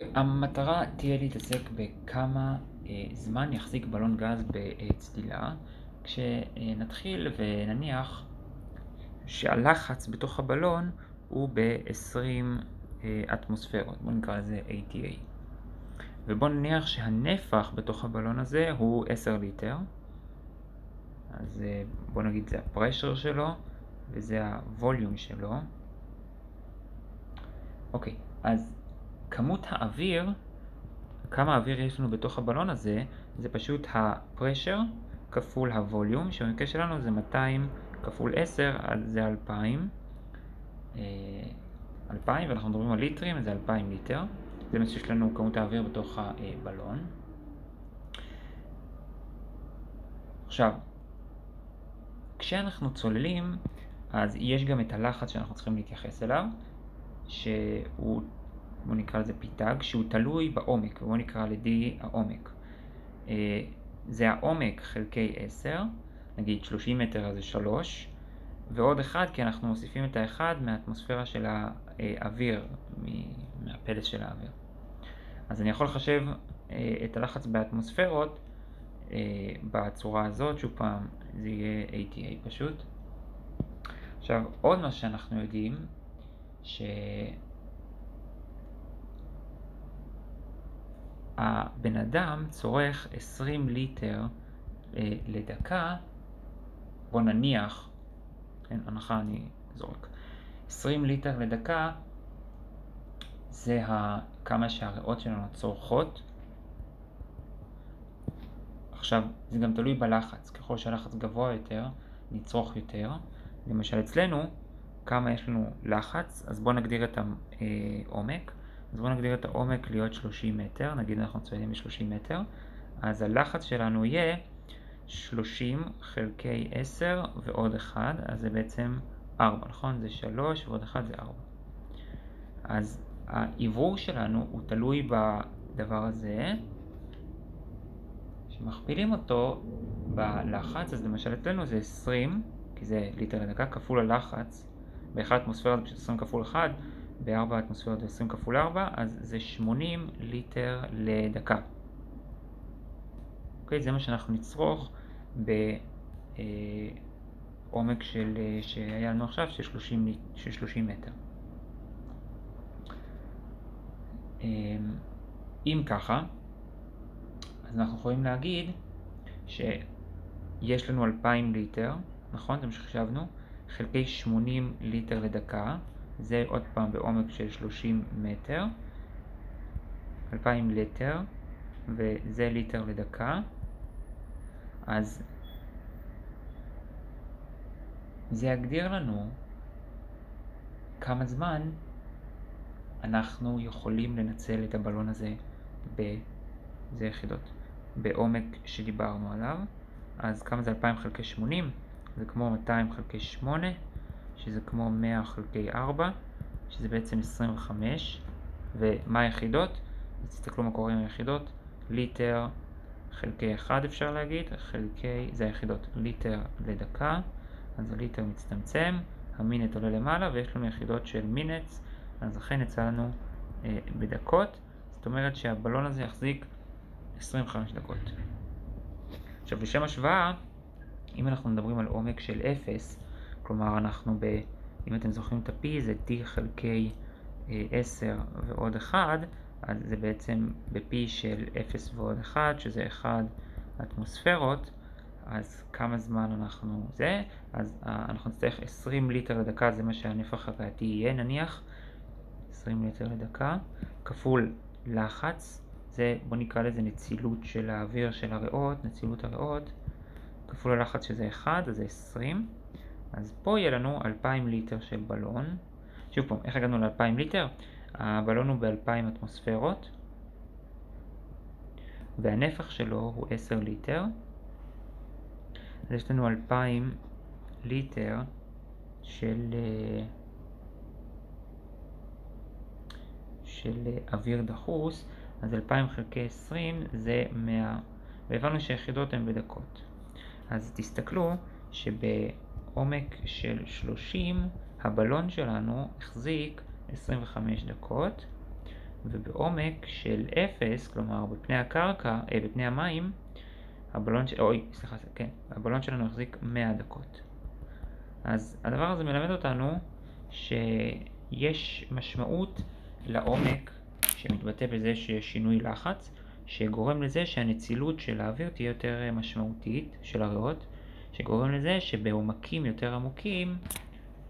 המטרה תהיה להתעסק בכמה זמן יחזיק בלון גז בצלילה. כשנתחיל ונניח שהלחץ בתוך הבלון הוא ב-20 אטמוספירות, בואו נקרא לזה ATA ובואו נניח שהנפח בתוך הבלון הזה הוא 10 ליטר. אז בואו נגיד זה הפרשר שלו וזה הווליום שלו. אוקיי, אז כמות האוויר, כמה אוויר יש לנו בתוך הבלון הזה, זה פשוט הפרשר כפול הווליום, שבמקרה שלנו זה 200 כפול 10, אז זה 2,000. 2,000, ואנחנו מדברים על ליטרים, זה 2,000 ליטר. זה מה שיש לנו כמות האוויר בתוך הבלון. עכשיו, כשאנחנו צוללים, אז יש גם את הלחץ שאנחנו צריכים להתייחס אליו, שהוא בואו נקרא לזה פיתג, שהוא תלוי בעומק, ובואו נקרא ל-D העומק. אה, זה העומק חלקי 10, נגיד 30 מטר זה 3, ועוד 1 כי אנחנו מוסיפים את ה-1 מהאטמוספירה של האוויר, מהפלס של האוויר. אז אני יכול לחשב אה, את הלחץ באטמוספירות אה, בצורה הזאת, שוב פעם זה יהיה ATA פשוט. עכשיו עוד מה שאנחנו יודעים, ש... הבן אדם צורך 20 ליטר אה, לדקה, בוא נניח, כן, הנחה אני זורק, 20 ליטר לדקה זה כמה שהריאות שלנו צורכות. עכשיו, זה גם תלוי בלחץ, ככל שהלחץ גבוה יותר, נצרוך יותר. למשל אצלנו, כמה יש לנו לחץ, אז בואו נגדיר את העומק. אז בואו נגדיר את העומק להיות 30 מטר, נגיד אנחנו צועדים ב-30 מטר, אז הלחץ שלנו יהיה 30 חלקי 10 ועוד 1, אז זה בעצם 4, נכון? זה 3 ועוד 1 זה 4. אז העברור שלנו הוא תלוי בדבר הזה, שמכפילים אותו בלחץ, אז למשל אצלנו זה 20, כי זה ליטר לדקה, כפול הלחץ, ב-1 אטמוספירה זה פשוט 20 כפול 1, ב-4 אטמוספירות 20 כפול 4, אז זה 80 ליטר לדקה. אוקיי, זה מה שאנחנו נצרוך בעומק של, שהיה לנו עכשיו, של 30, של 30 מטר. אמ, אם ככה, אז אנחנו יכולים להגיד שיש לנו 2,000 ליטר, נכון? זה מה שחשבנו, חלקי 80 ליטר לדקה, זה עוד פעם בעומק של 30 מטר, 2,000 ליטר, וזה ליטר לדקה. אז זה יגדיר לנו כמה זמן אנחנו יכולים לנצל את הבלון הזה זה יחידות, בעומק שדיברנו עליו. אז כמה זה 2,000 חלקי 80? זה כמו 200 חלקי 8, שזה כמו 100 חלקי 4, שזה בעצם 25, ומה היחידות? אז תסתכלו מה קורה עם היחידות, ליטר חלקי 1 אפשר להגיד, חלקי, זה היחידות, ליטר לדקה, אז הליטר מצטמצם, המינט עולה למעלה ויש לנו יחידות של מינטס, אז אכן יצא לנו אה, בדקות, זאת אומרת שהבלון הזה יחזיק 25 דקות. עכשיו לשם השוואה, אם אנחנו מדברים על עומק של 0, כלומר אנחנו ב... אם אתם זוכרים את ה-P זה T חלקי 10 אה, ועוד 1, אז זה בעצם ב-P של 0 ועוד 1, שזה 1 אטמוספירות, אז כמה זמן אנחנו זה, אז uh, אנחנו נצטרך 20 ליטר לדקה, זה מה שהנפח הריאתי יהיה נניח, 20 ליטר לדקה, כפול לחץ, זה בוא נקרא לזה נצילות של האוויר של הריאות, נצילות הריאות, כפול הלחץ שזה 1, אז זה 20. אז פה יהיה לנו 2,000 ליטר של בלון. שוב פעם, איך הגענו ל-2,000 ליטר? הבלון הוא ב-2,000 אטמוספירות, והנפח שלו הוא 10 ליטר. אז יש לנו 2,000 ליטר של, של אוויר דחוס, אז 2,000 חלקי 20 זה 100, והבנו שהיחידות הן בדקות. אז תסתכלו שבעומק של 30 הבלון שלנו החזיק 25 דקות ובעומק של 0, כלומר בפני הקרקע, אה, בפני המים, הבלון, ש... אוי, סליחה, כן, הבלון שלנו יחזיק 100 דקות. אז הדבר הזה מלמד אותנו שיש משמעות לעומק שמתבטא בזה שיש שינוי לחץ, שגורם לזה שהנצילות של האוויר תהיה יותר משמעותית, של הריאות, שגורם לזה שבעומקים יותר עמוקים,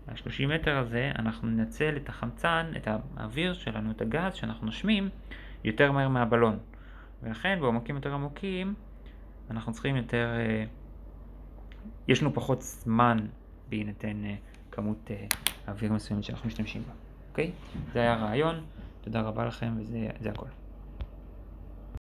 ה-30 מטר הזה, אנחנו ננצל את החמצן, את האוויר שלנו, את הגז שאנחנו נושמים, יותר מהר מהבלון. ולכן בעומקים יותר עמוקים, אנחנו צריכים יותר, אה, יש לנו פחות זמן בהינתן אה, כמות אה, אוויר מסוימת שאנחנו משתמשים בה, אוקיי? זה היה הרעיון, תודה רבה לכם וזה הכל.